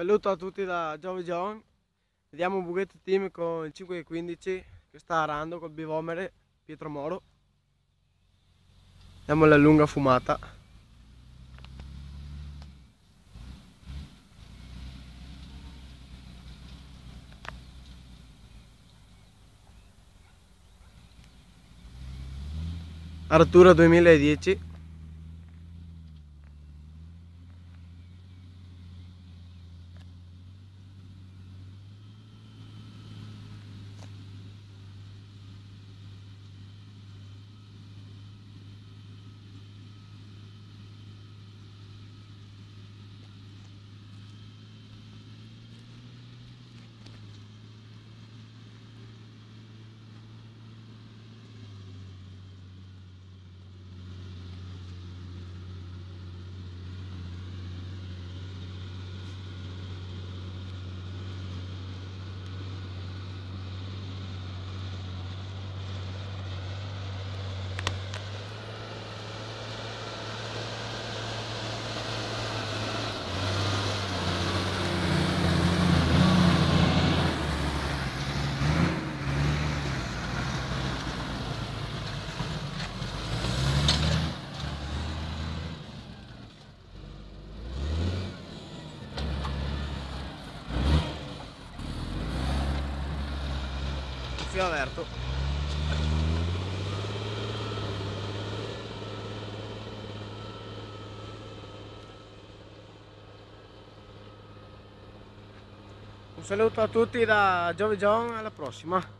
Saluto a tutti da Jovi John. Vediamo un Bugatti Team con il 515 che sta arando col bivomere Pietro Moro. Vediamo la lunga fumata. Artura 2010 filo aperto. Un saluto a tutti da Giove John alla prossima